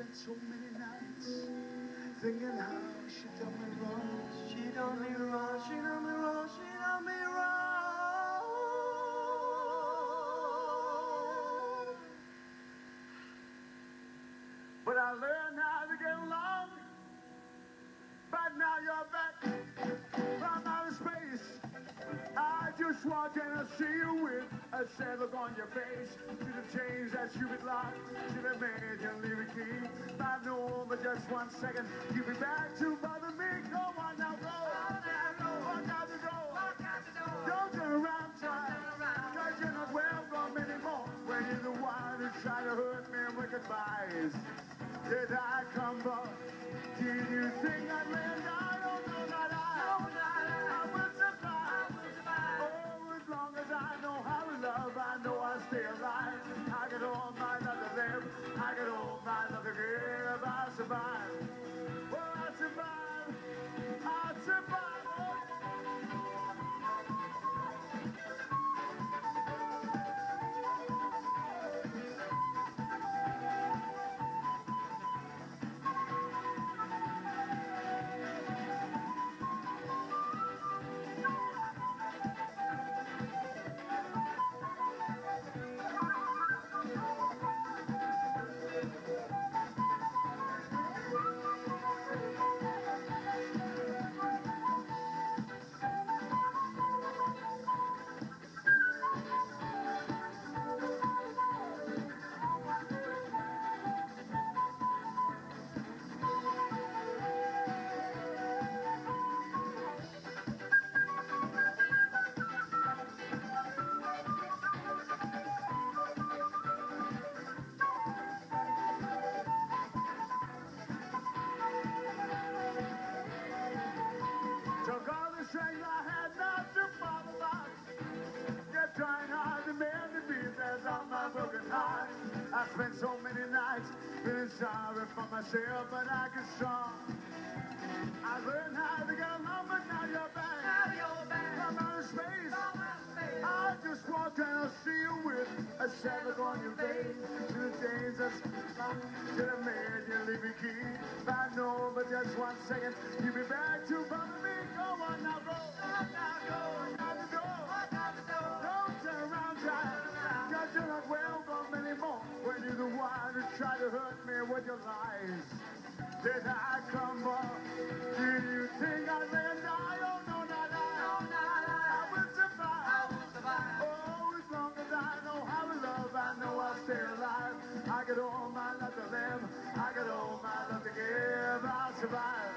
spent so many nights thinking how she done me wrong. She done me wrong, she done me wrong, she done me wrong. But I learned how to get along. But now you're back from outer space. I just walked in and see you with a sad look on your face. Should have changed that stupid lock. Should have made you leave a key. I know, just one second. You'll be back to bother me. Go on now, go. Walk out the door. Don't turn around, child. Cause you're not welcome anymore. When you're the one who tried to hurt me with goodbyes. Did I come back? Did you think I'd land? I don't know survive. Spent so many nights feeling sorry for myself, but I get strong. I learned how to get along, but now you're back. From outer space. I just walked and see you with a shadow on your face. To the days that should have made you leave me key. I know, but just one second, you'll be back to bother me. Go on now, hurt me with your lies. Did I come up? Do you think I may die? Oh, no, not I. not I will survive. Oh, as long as I know how to love, I know I'll stay alive. I got all my love to live. I got all my love to give. I'll survive.